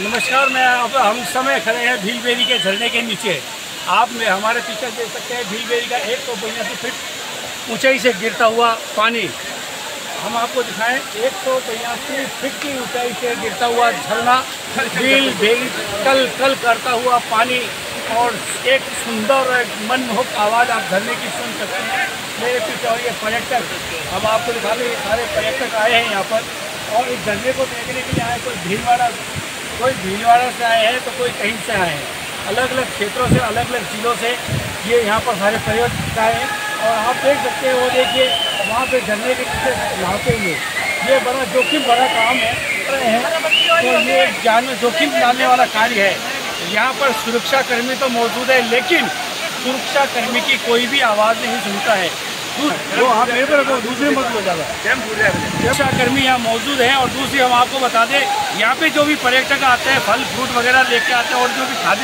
नमस्कार, मैं अब हम समय खड़े हैं भीलबेरी के झरने के नीचे। आप में हमारे पीछे देख सकते हैं भीलबेरी का एक सौ बयासी फिट ऊंचाई से गिरता हुआ पानी। हम आपको दिखाएँ, एक सौ बयासी फिट की ऊंचाई से गिरता हुआ झरना भील कल कल करता हुआ पानी और एक सुंदर और मनमोहक आवाज़ आप झरने की सुन सकते हैं। मेरे पीछे और ये पर्यटक, हम आपको दिखा दें सारे पर्यटक आए हैं यहाँ पर और इस झरने को देखने के लिए आए कोई भीलवाड़ा कोई भीलवाड़ा से आए हैं तो कोई कहीं से आए हैं। अलग अलग क्षेत्रों से अलग अलग जिलों से ये यहाँ पर सारे पर्यटक आए हैं। और आप देख सकते हैं, वो देखिए, वहाँ पे झरने के नीचे नहाते हुए। ये बड़ा जोखिम भरा काम है। तो ये जान जोखिम डालने वाला कार्य है। यहाँ पर सुरक्षाकर्मी तो मौजूद है, लेकिन सुरक्षाकर्मी की कोई भी आवाज़ नहीं सुनता है। वो आप मेरे पर दूसरे मत हो जाएगा सुरक्षा कर्मी यहाँ मौजूद है और दूसरी हम आपको बता दें, यहाँ पे जो भी पर्यटक आते हैं, फल, फ्रूट वगैरह लेके आते हैं और जो भी खाद्य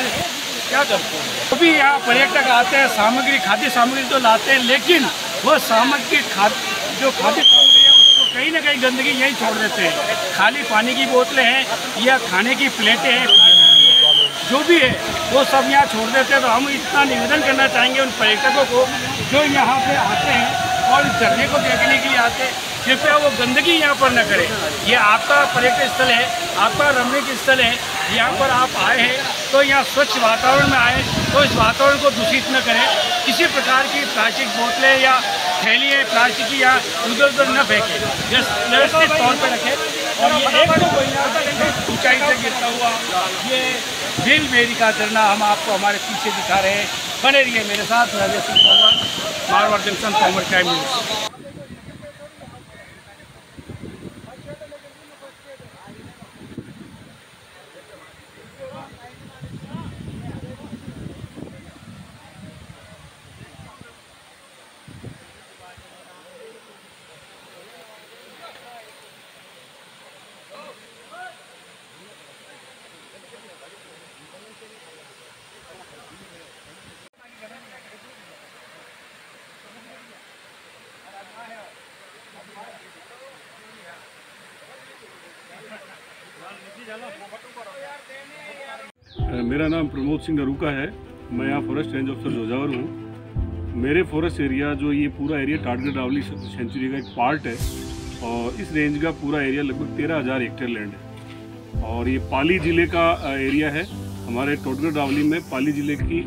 क्या करते हैं तो भी यहाँ पर्यटक आते हैं, सामग्री, खाद्य सामग्री तो लाते हैं, लेकिन वो सामग्री खाद्य जो खाद्य सामग्री है, उसको कहीं ना कहीं गंदगी यहीं छोड़ देते हैं। खाली पानी की बोतलें हैं या खाने की प्लेटें हैं। जो भी है वो सब यहाँ छोड़ देते हैं तो हम इतना निवेदन करना चाहेंगे उन पर्यटकों को, जो यहाँ पे आते हैं और इस झरने को देखने के लिए आते हैं। कृपया वो गंदगी यहाँ पर न करें। ये आपका पर्यटन स्थल है, आपका रमणीक स्थल है, यहाँ पर आप आए हैं तो यहाँ स्वच्छ वातावरण में आए तो इस वातावरण को दूषित न करें। किसी प्रकार की प्लास्टिक बोतलें या थैली प्लास्टिक की या उधर उधर न फेंकें। व्यवस्थित तौर पर रखें। और ये एक तो ऊंचाई से गिरता हुआ, ये बिल मेरी का झरना हम आपको हमारे पीछे दिखा रहे हैं। बने रहिए मेरे साथ राजेश सिंह मारवाड़ जंक्शन कॉमर टाइम न्यूज़। मेरा नाम प्रमोद सिंह अरूका है। मैं यहाँ फॉरेस्ट रेंज ऑफिसर जोजावर हूँ। मेरे फॉरेस्ट एरिया जो ये पूरा एरिया टाटगढ़ रावली सेंचुरी का एक पार्ट है और इस रेंज का पूरा एरिया लगभग तेरह हज़ार हेक्टेयर लैंड है। और ये पाली ज़िले का एरिया है। हमारे टोटगढ़ डावली में पाली ज़िले की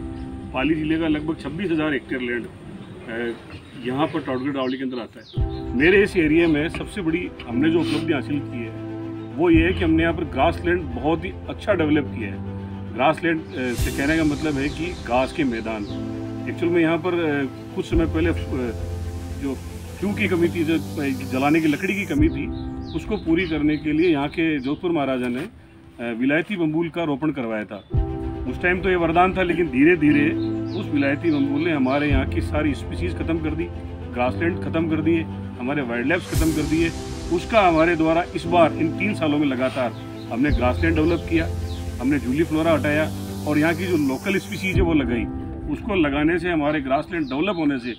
पाली ज़िले का लगभग छब्बीस हज़ार हेक्टेयर लैंड यहाँ पर टोटगढ़ रावली के अंदर आता है। मेरे इस एरिया में सबसे बड़ी हमने जो उपलब्धि हासिल की है वो ये है कि हमने यहाँ पर ग्रास लैंड बहुत ही अच्छा डेवलप किया है। ग्रास लैंड से कहने का मतलब है कि घास के मैदान। एक्चुअल में यहाँ पर कुछ समय पहले जो फ्यू की कमी थी, जो जलाने की, लकड़ी की कमी थी, उसको पूरी करने के लिए यहाँ के जोधपुर महाराजा ने विलायती बम्बूल का रोपण करवाया था। उस टाइम तो ये वरदान था, लेकिन धीरे धीरे उस विलायती बम्बूल ने हमारे यहाँ की सारी स्पीसीज खत्म कर दी ग्रासलैंड खत्म कर दिए, हमारे वाइल्ड लाइफ खत्म कर दिए उसका हमारे द्वारा इस बार इन तीन सालों में लगातार हमने ग्रासलैंड डेवलप किया, हमने जूली फ्लोरा हटाया और यहाँ की जो लोकल स्पीसीज है वो लगाई। उसको लगाने से, हमारे ग्रासलैंड डेवलप होने से,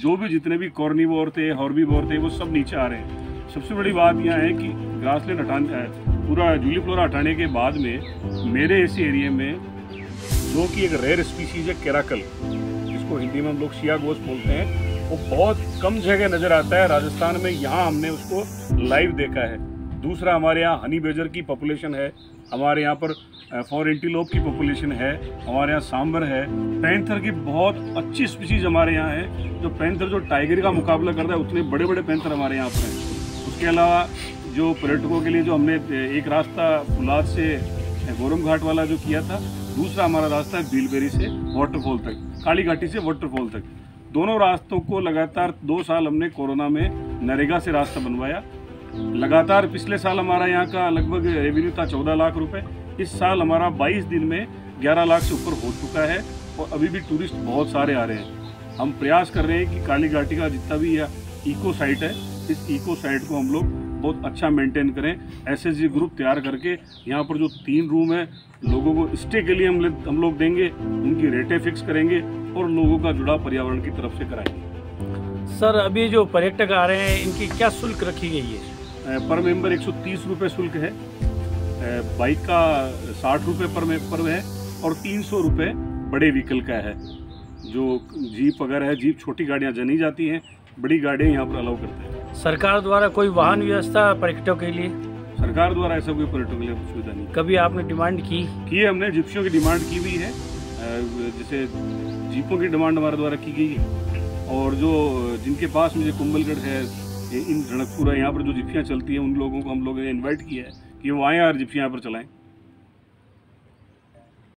जो भी जितने भी कॉर्निवोर थे हॉर्बीवोर थे, वो सब नीचे आ रहे हैं। सबसे बड़ी बात यह है कि ग्रासलैंड हटाने पूरा जूली फ्लोरा हटाने के बाद में मेरे इस एरिए में जो कि एक रेयर स्पीसीज है, केराकल, जिसको हिंदी में हम लोग शिया गोश्त बोलते हैं। वो बहुत कम जगह नज़र आता है। राजस्थान में यहाँ हमने उसको लाइव देखा है। दूसरा हमारे यहाँ हनी बेजर की पॉपुलेशन है। हमारे यहाँ पर फॉर एंटीलोप की पॉपुलेशन है। हमारे यहाँ सांबर है। पैंथर की बहुत अच्छी स्पीसीज हमारे यहाँ है। जो पैंथर, जो टाइगर का मुकाबला करता है, उतने बड़े बड़े पैंथर हमारे यहाँ पर हैं। उसके अलावा जो पर्यटकों के लिए जो हमने एक रास्ता फुलाद से गोरम घाट वाला जो किया था, दूसरा हमारा रास्ता है बीलबेरी से वाटरफॉल तक, काली घाटी से वाटरफॉल तक। दोनों रास्तों को लगातार दो साल हमने कोरोना में नरेगा से रास्ता बनवाया। लगातार पिछले साल हमारा यहाँ का लगभग रेवेन्यू था चौदह लाख रुपए। इस साल हमारा 22 दिन में 11 लाख से ऊपर हो चुका है और अभी भी टूरिस्ट बहुत सारे आ रहे हैं। हम प्रयास कर रहे हैं कि काली घाटी का जितना भी यह इको साइट है, इस इको साइट को हम लोग बहुत अच्छा मेंटेन करें। एस ग्रुप तैयार करके यहाँ पर जो तीन रूम है लोगों को स्टे के लिए हम हम लोग देंगे उनकी रेटें फिक्स करेंगे और लोगों का जुड़ाव पर्यावरण की तरफ़ से कराएँगे। सर अभी जो पर्यटक आ रहे हैं इनकी क्या शुल्क रखी गई है? पर मेंबर एक सौ शुल्क है। बाइक का साठ रुपये पर में पर है और तीन सौ रुपये बड़े व्हीकल का है। जो जीप वगैरह है जीप छोटी गाड़ियाँ जनी जाती हैं बड़ी गाड़ियाँ यहाँ पर अलाउ करते हैं। सरकार द्वारा कोई वाहन व्यवस्था पर्यटकों के लिए? सरकार द्वारा ऐसा कोई पर्यटकों के लिए सुविधा नहीं कभी आपने डिमांड की? की हमने जिप्सियों की डिमांड की हुई है जैसे जीपों की डिमांड हमारे द्वारा की गई है। और जो जिनके पास मुझे कुंभलगढ़ है इन रणकपुरा यहाँ पर जो जिप्सियाँ चलती हैं उन लोगों को हम लोगों ने इनवाइट किया है कि वो आएँ और जिप्सियाँ यहाँ पर चलाएँ।